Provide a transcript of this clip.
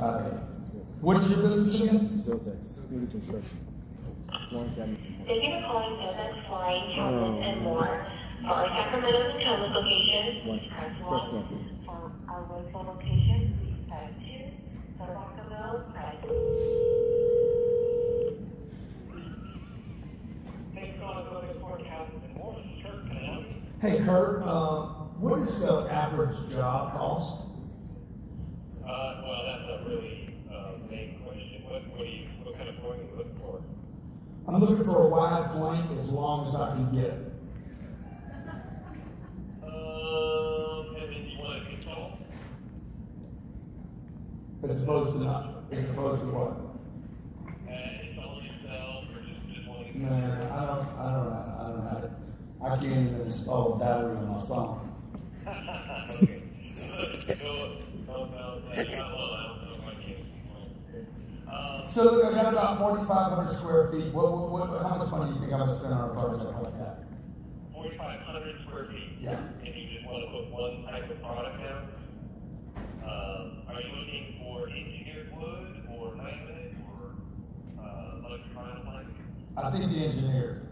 five eight. What is your business again? Ziltex, new construction. One Camden. Thank you for calling Zemex Flying, Chocolates, and more. For our Sacramento and Thomas location, One. please press Press one. one. For our Roseville location, please press two. For Rockville, press Thanks for calling Northern Ford Houses and More. This is Kurt. Can I help you? Hey Kurt, uh, what is the average job cost? What, what you, what kind of flooring are you looking for? I'm looking for a wide plank as long as I can get it. Um, and then you want to consult? As opposed to not, as opposed to what? Install it yourself or just, just want to? Man, I don't, I don't, I don't have it. I can't even install a battery on my phone. Okay. No, no, no, that's not, well, I don't know if I can. Um, So look, I got about forty-five hundred square feet. What, what, what, how much money do you think I'm gonna spend on a project like that? forty-five hundred square feet. Yeah. And you just want to put one type of product out? Um, are you looking for engineered wood or laminate or, uh, electrified plank? I think the engineer.